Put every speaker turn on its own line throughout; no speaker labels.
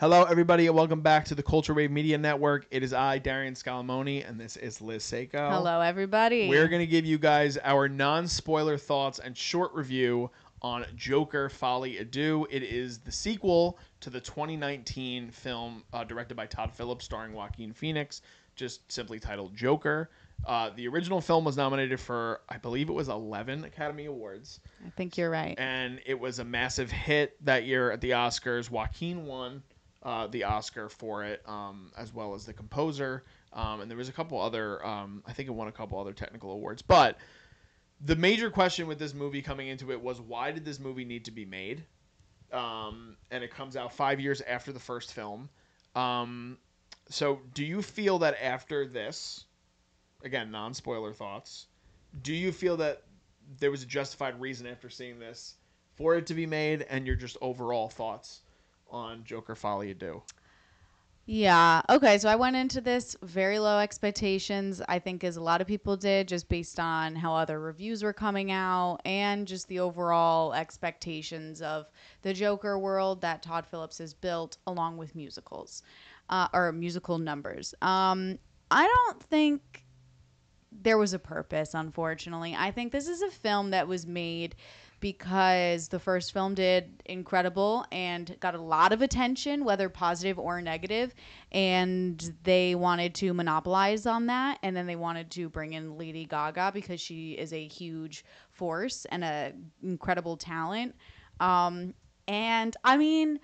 Hello, everybody, and welcome back to the Culture Wave Media Network. It is I, Darian Scalamoni, and this is Liz Seiko.
Hello, everybody.
We're going to give you guys our non spoiler thoughts and short review on Joker Folie a Deux. It is the sequel to the 2019 film uh, directed by Todd Phillips, starring Joaquin Phoenix, just simply titled Joker. Uh, the original film was nominated for, I believe it was 11 Academy Awards,
I think you're right.
and it was a massive hit that year at the Oscars. Joaquin won uh, the Oscar for it, um, as well as the composer. Um, and there was a couple other, um, I think it won a couple other technical awards. But the major question with this movie coming into it was why did this movie need to be made? Um, and it comes out five years after the first film. Um, so do you feel that after this, again, non spoiler thoughts, do you feel that there was a justified reason after seeing this for it to be made and your just overall thoughts on Joker Folie a Deux?
Yeah. Okay. So I went into this very low expectations, I think, as a lot of people did, just based on how other reviews were coming out and just the overall expectations of the Joker world that Todd Phillips has built along with musicals uh, or musical numbers. Um, I don't think there was a purpose, unfortunately. I think this is a film that was made because the first film did incredible and got a lot of attention, whether positive or negative, and they wanted to monopolize on that. And then they wanted to bring in Lady Gaga because she is a huge force and a incredible talent. Um, and I mean,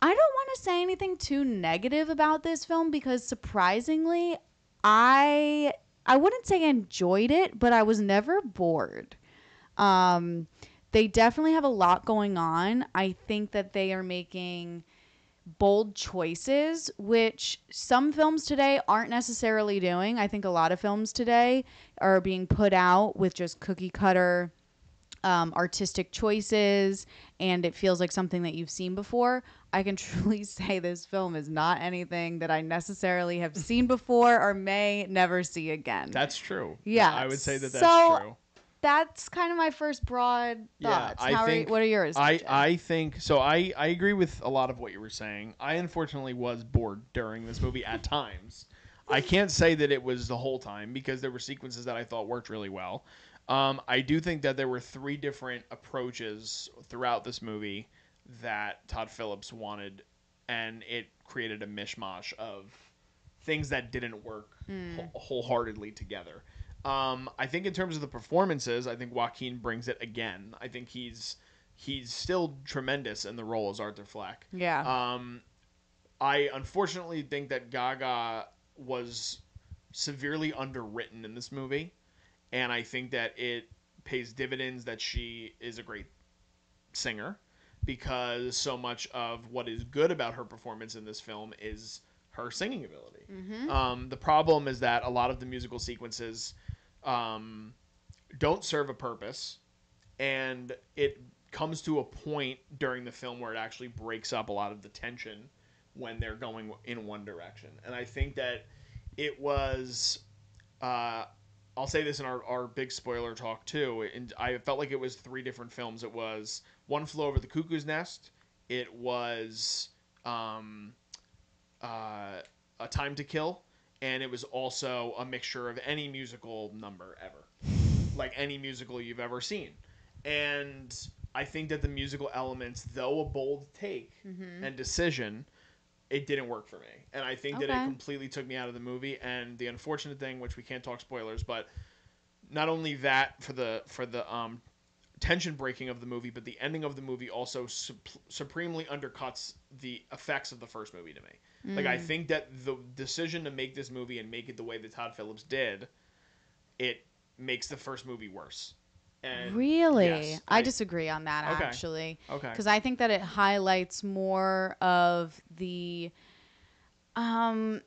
I don't want to say anything too negative about this film because surprisingly, I I wouldn't say enjoyed it, but I was never bored. Um, they definitely have a lot going on. I think that they are making bold choices, which some films today aren't necessarily doing. I think a lot of films today are being put out with just cookie cutter um, artistic choices, and it feels like something that you've seen before. I can truly say this film is not anything that I necessarily have seen before or may never see again.
That's true.
Yeah,
I would say that that's
so-
true.
That's kind of my first broad thoughts. Yeah.
I
How are,
think-
what are yours?
I,
Jay?
I think so. I, I agree with a lot of what you were saying. I unfortunately was bored during this movie at times. I can't say that it was the whole time because there were sequences that I thought worked really well. Um, I do think that there were three different approaches throughout this movie that Todd Phillips wanted, and it created a mishmash of things that didn't work wh- wholeheartedly together. Um, I think in terms of the performances, I think Joaquin brings it again. I think he's he's still tremendous in the role as Arthur Fleck.
yeah.
Um, I unfortunately think that Gaga was severely underwritten in this movie, and I think that it pays dividends that she is a great singer because so much of what is good about her performance in this film is her singing ability.
mm-hmm.
Um, the problem is that a lot of the musical sequences um, don't serve a purpose, and it comes to a point during the film where it actually breaks up a lot of the tension when they're going in one direction. And I think that it was. Uh, I'll say this in our, our big spoiler talk too. And I felt like it was three different films. It was One Flew Over the Cuckoo's Nest. It was um, uh, A Time to Kill, and it was also a mixture of any musical number ever, like any musical you've ever seen. And I think that the musical elements, though a bold take
Mm-hmm.
and decision, it didn't work for me. And I think that it completely took me out of the movie. And the unfortunate thing, which we can't talk spoilers, but not only that for the for the um, tension breaking of the movie, but the ending of the movie also sup- supremely undercuts the effects of the first movie to me. Like
Mm.
I think that the decision to make this movie and make it the way that Todd Phillips did, it makes the first movie worse. And
really?
yes,
I,
I-
disagree on that
Okay.
actually.
okay,
Because I think that it highlights more of the, um,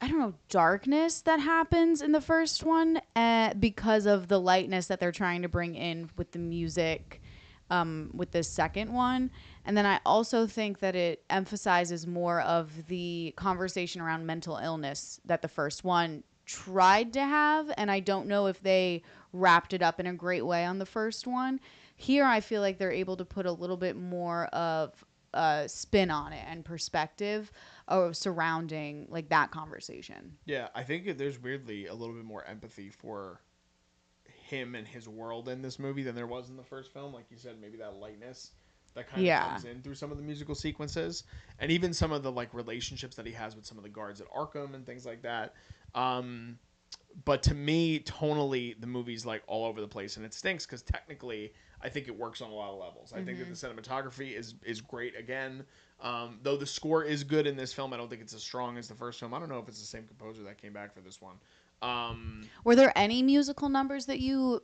I don't know, darkness that happens in the first one uh, because of the lightness that they're trying to bring in with the music um, with the second one. And then I also think that it emphasizes more of the conversation around mental illness that the first one tried to have. And I don't know if they wrapped it up in a great way on the first one. Here, I feel like they're able to put a little bit more of a spin on it and perspective uh, surrounding like that conversation.
Yeah, I think there's weirdly a little bit more empathy for him and his world in this movie than there was in the first film. Like you said, maybe that lightness that kind
Yeah.
of comes in through some of the musical sequences, and even some of the like relationships that he has with some of the guards at Arkham and things like that. Um, but to me, tonally, the movie's like all over the place, and it stinks because technically, I think it works on a lot of levels. I think that the cinematography is is great again. Um, though the score is good in this film, I don't think it's as strong as the first film. I don't know if it's the same composer that came back for this one. Um,
Were there any musical numbers that you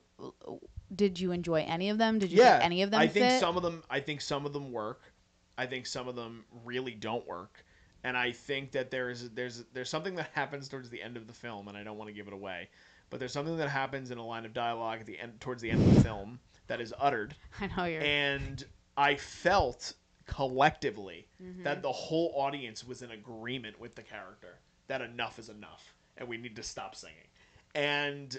did you enjoy any of them? Did you
yeah,
think any of them
I think
fit?
some of them. I think some of them work. I think some of them really don't work. And I think that there's there's there's something that happens towards the end of the film, and I don't want to give it away, but there's something that happens in a line of dialogue at the end towards the end of the film that is uttered,
I know you're.
and I felt collectively
Mm-hmm.
that the whole audience was in agreement with the character that enough is enough and we need to stop singing. And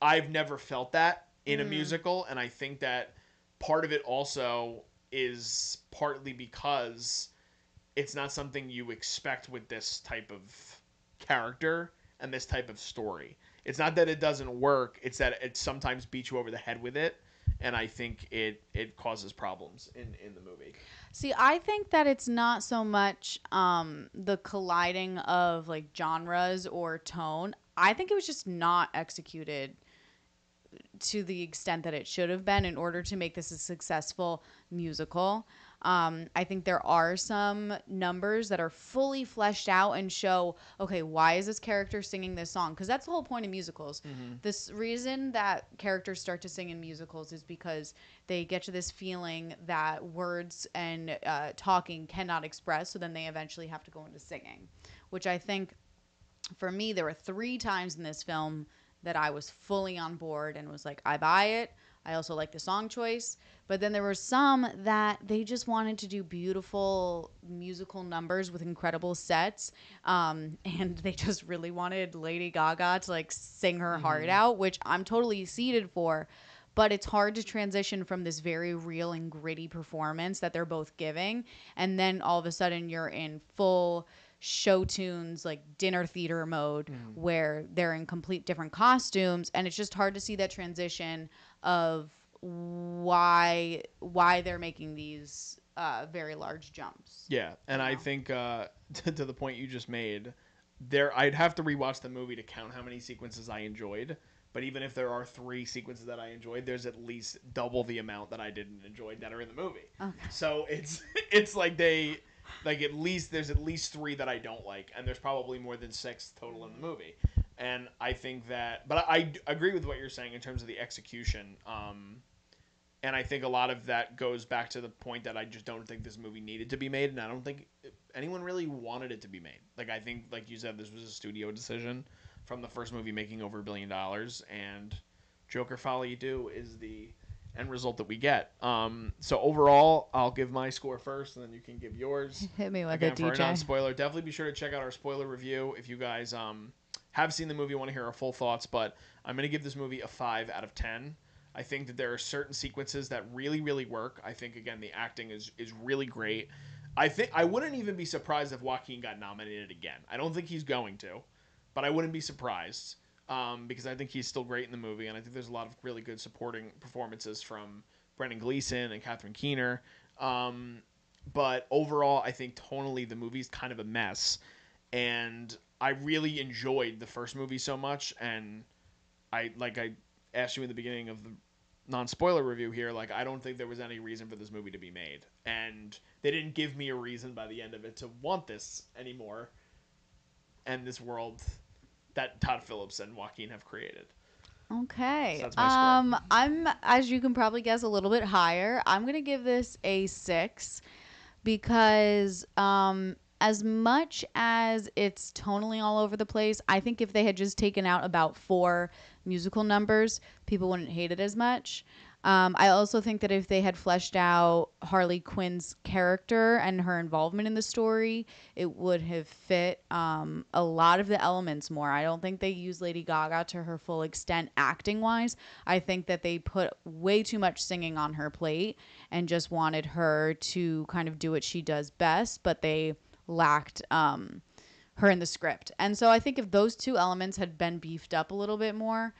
I've never felt that in a
Mm.
musical, and I think that part of it also is partly because it's not something you expect with this type of character and this type of story. It's not that it doesn't work, it's that it sometimes beats you over the head with it. And I think it, it causes problems in, in the movie.
See, I think that it's not so much um, the colliding of like genres or tone. I think it was just not executed to the extent that it should have been in order to make this a successful musical. Um, I think there are some numbers that are fully fleshed out and show, okay, why is this character singing this song? Because that's the whole point of musicals. This reason that characters start to sing in musicals is because they get to this feeling that words and uh, talking cannot express, so then they eventually have to go into singing, which I think for me, there were three times in this film that I was fully on board and was like, I buy it. I also like the song choice. But then there were some that they just wanted to do beautiful musical numbers with incredible sets. Um, and they just really wanted Lady Gaga to like sing her heart out, which I'm totally seated for. But it's hard to transition from this very real and gritty performance that they're both giving. And then all of a sudden you're in full show tunes like dinner theater mode where they're in complete different costumes and it's just hard to see that transition of why why they're making these uh, very large jumps
Yeah, and I think uh, to, to the point you just made, there I'd have to rewatch the movie to count how many sequences I enjoyed. But even if there are three sequences that I enjoyed, there's at least double the amount that I didn't enjoy that are in the movie.
Okay.
So it's it's like they like at least there's at least three that I don't like, and there's probably more than six total in the movie. And I think that, but I agree with what you're saying in terms of the execution. Um, and I think a lot of that goes back to the point that I just don't think this movie needed to be made, and I don't think anyone really wanted it to be made. Like I think, like you said, this was a studio decision from the first movie making over a billion dollars, and Joker Folie a Deux is the end result that we get. Um, so overall, I'll give my score first, and then you can give yours.
hit me with
Again,
it
for a
dj
non-spoiler, definitely be sure to check out our spoiler review if you guys um, have seen the movie, want to hear our full thoughts. But I'm going to give this movie a five out of ten. I think that there are certain sequences that really, really work. I think again the acting is is really great. I think I wouldn't even be surprised if Joaquin got nominated again. I don't think he's going to, but I wouldn't be surprised um, because I think he's still great in the movie, and I think there's a lot of really good supporting performances from Brendan Gleeson and Catherine Keener. Um, but overall, I think tonally the movie's kind of a mess, and I really enjoyed the first movie so much, and I like I asked you in the beginning of the non-spoiler review here like i don't think there was any reason for this movie to be made and they didn't give me a reason by the end of it to want this anymore and this world that todd phillips and joaquin have created
Okay.
So that's my score.
um, I'm as you can probably guess a little bit higher. I'm gonna give this a six because um, as much as it's tonally all over the place, I think if they had just taken out about four musical numbers, people wouldn't hate it as much. Um, I also think that if they had fleshed out Harley Quinn's character and her involvement in the story, it would have fit um, a lot of the elements more. I don't think they used Lady Gaga to her full extent acting wise. I think that they put way too much singing on her plate and just wanted her to kind of do what she does best, but they lacked. Um, her in the script. And so I think if those two elements had been beefed up a little bit more,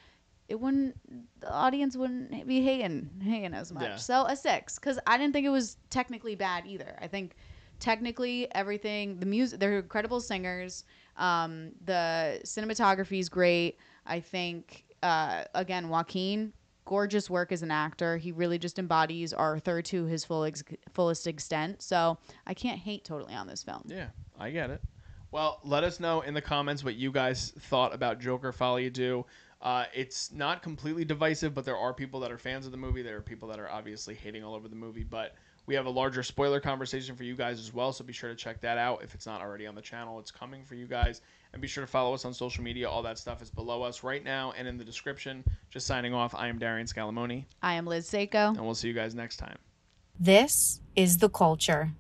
it wouldn't the audience wouldn't be hating hating as much.
Yeah.
So a six because I didn't think it was technically bad either. I think technically everything the music they're incredible singers. Um, the cinematography is great. I think uh, again Joaquin gorgeous work as an actor. He really just embodies Arthur to his full ex- fullest extent. So I can't hate totally on this film.
Yeah, I get it. Well, let us know in the comments what you guys thought about Joker Folie a Deux. Uh, it's not completely divisive, but there are people that are fans of the movie. There are people that are obviously hating all over the movie, but we have a larger spoiler conversation for you guys as well, so be sure to check that out. If it's not already on the channel, it's coming for you guys. And be sure to follow us on social media. All that stuff is below us right now and in the description. Just signing off, I am Darian Scalamoni,
I am Liz Seiko.
and we'll see you guys next time.
This is the culture.